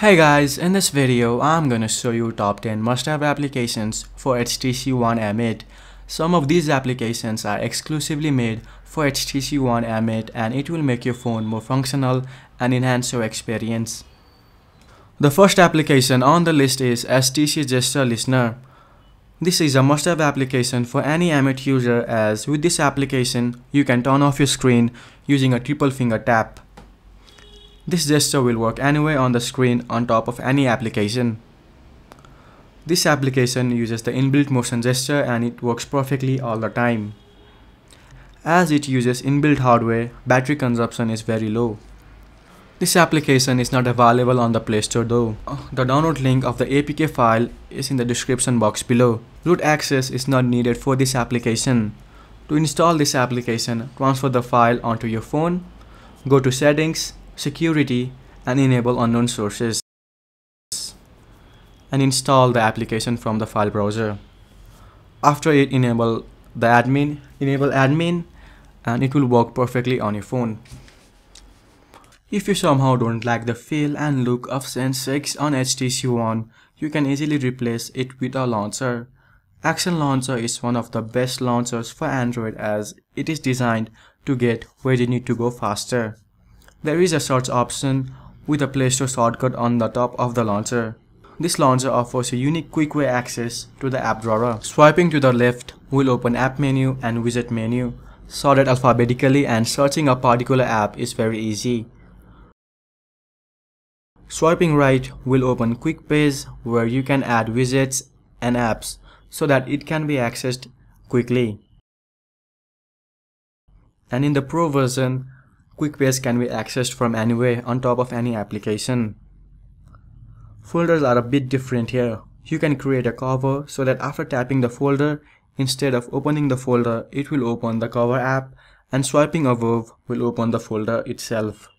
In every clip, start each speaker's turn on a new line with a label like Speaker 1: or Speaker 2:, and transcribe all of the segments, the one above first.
Speaker 1: Hey guys, in this video I'm gonna show you top 10 must-have applications for HTC One M8. Some of these applications are exclusively made for HTC One M8 and it will make your phone more functional and enhance your experience. The first application on the list is HTC Gesture Listener. This is a must-have application for any M8 user as with this application you can turn off your screen using a triple finger tap. This gesture will work anywhere on the screen on top of any application. This application uses the inbuilt motion gesture and it works perfectly all the time. As it uses inbuilt hardware, battery consumption is very low. This application is not available on the Play Store though. The download link of the APK file is in the description box below. Root access is not needed for this application. To install this application, transfer the file onto your phone, go to settings, security and enable unknown sources and install the application from the file browser. After it enable the admin, enable admin and it will work perfectly on your phone. If you somehow don't like the feel and look of Sense 6 on HTC One, you can easily replace it with a launcher. Action Launcher is one of the best launchers for Android as it is designed to get where you need to go faster. There is a search option with a Play Store shortcut on the top of the launcher. This launcher offers a unique quick way access to the app drawer. Swiping to the left will open app menu and widget menu, sorted alphabetically and searching a particular app is very easy. Swiping right will open quick page where you can add widgets and apps so that it can be accessed quickly. And in the Pro version, Quick Page can be accessed from anywhere on top of any application. Folders are a bit different here. You can create a cover so that after tapping the folder, instead of opening the folder, it will open the cover app and swiping above will open the folder itself.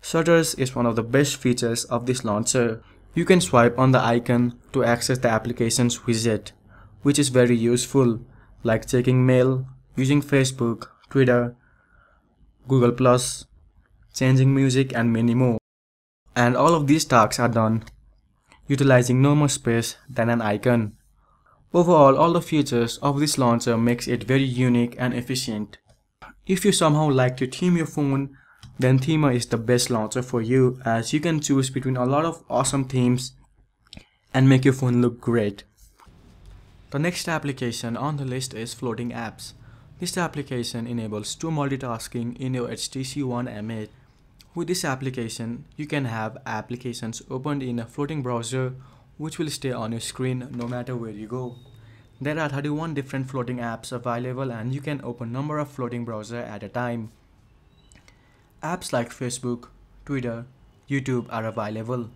Speaker 1: Shutters is one of the best features of this launcher. You can swipe on the icon to access the application's widget, which is very useful, like checking mail, using Facebook, Twitter, Google Plus, changing music and many more. And all of these tasks are done utilizing no more space than an icon. Overall, all the features of this launcher makes it very unique and efficient. If you somehow like to theme your phone, then Themer is the best launcher for you as you can choose between a lot of awesome themes and make your phone look great. The next application on the list is Floating Apps. This application enables two multitasking in your HTC One M8. With this application, you can have applications opened in a floating browser which will stay on your screen no matter where you go. There are 31 different floating apps available and you can open number of floating browser at a time. Apps like Facebook, Twitter, YouTube are available.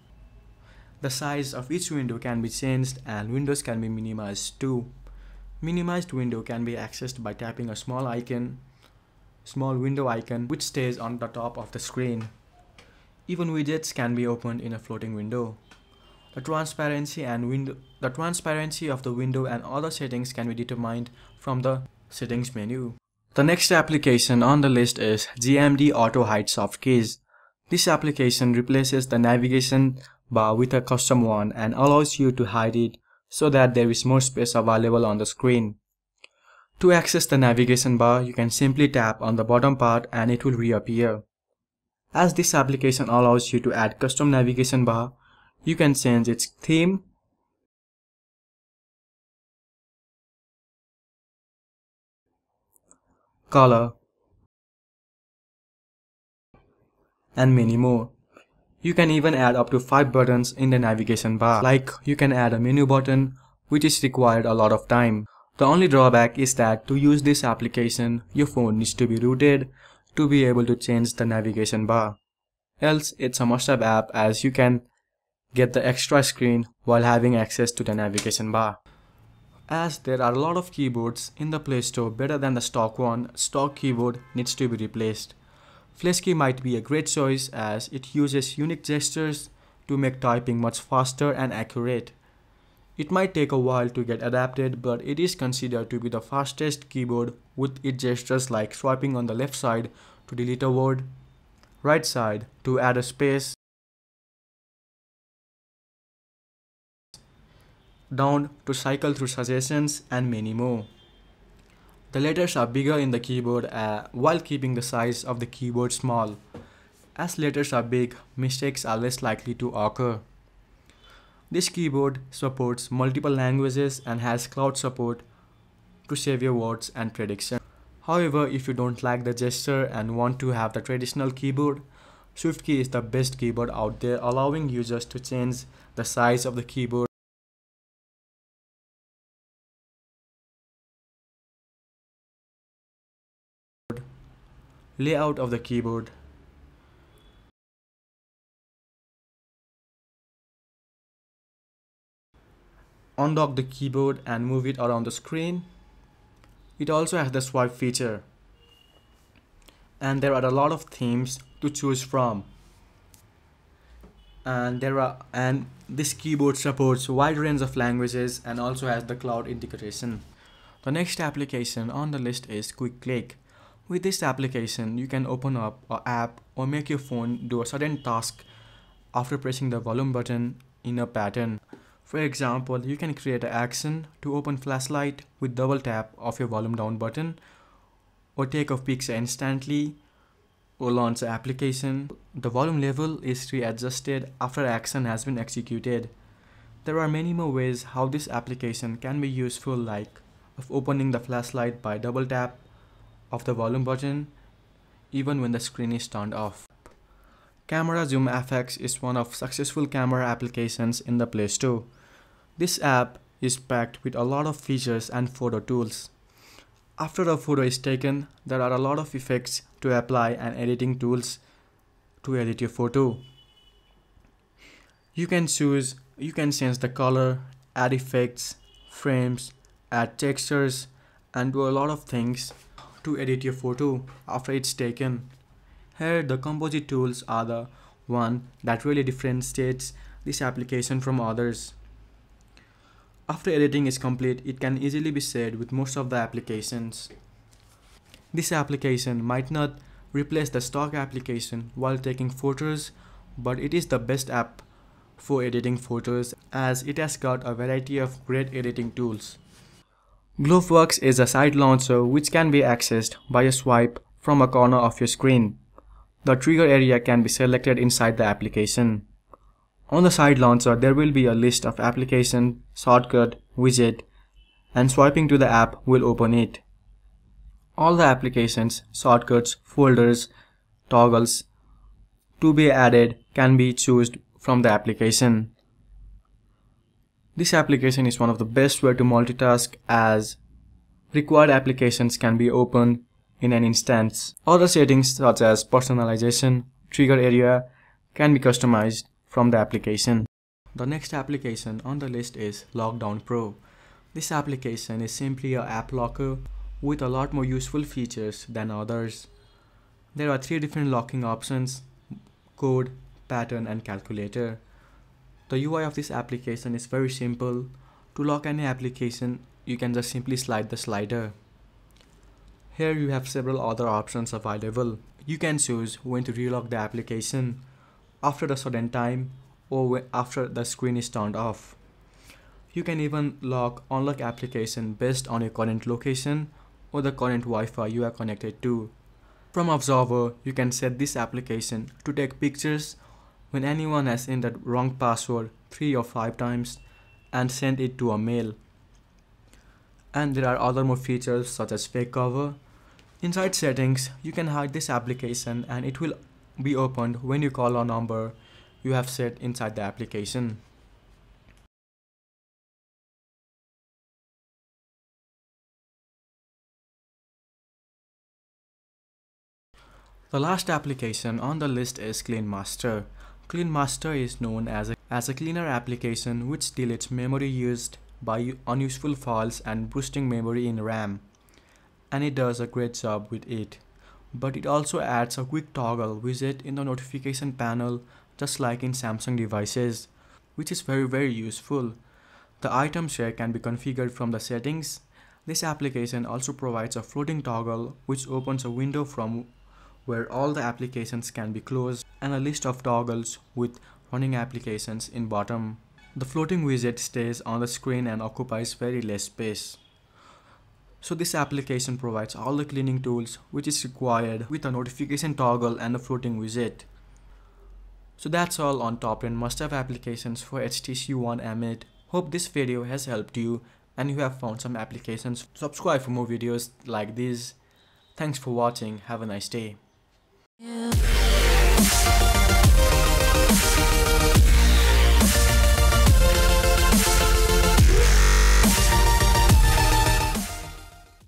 Speaker 1: The size of each window can be changed and windows can be minimized too. Minimized window can be accessed by tapping a small icon, small window icon which stays on the top of the screen. Even widgets can be opened in a floating window. The transparency and window the transparency of the window and other settings can be determined from the settings menu. The next application on the list is GMD Auto Hide Soft Keys. This application replaces the navigation bar with a custom one and allows you to hide it so that there is more space available on the screen. To access the navigation bar, you can simply tap on the bottom part and it will reappear. As this application allows you to add custom navigation bar, you can change its theme, color, and many more. You can even add up to 5 buttons in the navigation bar, like you can add a menu button which is required a lot of time. The only drawback is that to use this application, your phone needs to be rooted to be able to change the navigation bar. Else it's a must-have app as you can get the extra screen while having access to the navigation bar. As there are a lot of keyboards in the Play Store better than the stock one, stock keyboard needs to be replaced. Flesky might be a great choice as it uses unique gestures to make typing much faster and accurate. It might take a while to get adapted, but it is considered to be the fastest keyboard with its gestures like swiping on the left side to delete a word, right side to add a space, down to cycle through suggestions and many more. The letters are bigger in the keyboard uh, while keeping the size of the keyboard small. As letters are big, mistakes are less likely to occur. This keyboard supports multiple languages and has cloud support to save your words and prediction. However, if you don't like the gesture and want to have the traditional keyboard, SwiftKey is the best keyboard out there allowing users to change the size of the keyboard layout of the keyboard undock the keyboard and move it around the screen. It also has the swipe feature. And there are a lot of themes to choose from. And there are and this keyboard supports wide range of languages and also has the cloud integration. The next application on the list is Quick Click. With this application, you can open up an app or make your phone do a certain task after pressing the volume button in a pattern. For example, you can create an action to open flashlight with double tap of your volume down button or take a picture instantly or launch an application. The volume level is readjusted after action has been executed. There are many more ways how this application can be useful like of opening the flashlight by double tap of the volume button even when the screen is turned off. Camera Zoom FX is one of successful camera applications in the Play Store. This app is packed with a lot of features and photo tools. After a photo is taken, there are a lot of effects to apply and editing tools to edit your photo. You can choose, you can change the color, add effects, frames, add textures, and do a lot of things to edit your photo after it's taken. Here the composite tools are the one that really differentiates this application from others. After editing is complete, it can easily be shared with most of the applications. This application might not replace the stock application while taking photos, but it is the best app for editing photos as it has got a variety of great editing tools. GloveBox is a site launcher which can be accessed by a swipe from a corner of your screen. The trigger area can be selected inside the application. On the side launcher, there will be a list of application, shortcut, widget, and swiping to the app will open it. All the applications, shortcuts, folders, toggles to be added can be chosen from the application. This application is one of the best way to multitask as required applications can be opened in an instance. Other settings such as personalization, trigger area can be customized from the application. The next application on the list is Lockdown Pro. This application is simply a app locker with a lot more useful features than others. There are three different locking options, code, pattern and calculator. The UI of this application is very simple. To lock any application, you can just simply slide the slider. Here you have several other options available. You can choose when to relock the application after a certain time or after the screen is turned off. You can even lock unlock application based on your current location or the current Wi-Fi you are connected to. From Observer, you can set this application to take pictures when anyone has entered wrong password 3 or 5 times and send it to a mail. And there are other more features such as fake cover. Inside settings, you can hide this application and it will be opened when you call a number you have set inside the application. The last application on the list is CleanMaster. CleanMaster is known as a, as a cleaner application which deletes memory used by unuseful files and boosting memory in RAM. And it does a great job with it but it also adds a quick toggle widget in the notification panel just like in Samsung devices, which is very very useful. The item share can be configured from the settings. This application also provides a floating toggle which opens a window from where all the applications can be closed and a list of toggles with running applications in bottom. The floating widget stays on the screen and occupies very less space. So this application provides all the cleaning tools which is required with a notification toggle and a floating widget. So that's all on top 10 must-have applications for HTC One M8. Hope this video has helped you and you have found some applications. Subscribe for more videos like this. Thanks for watching. Have a nice day. Yeah.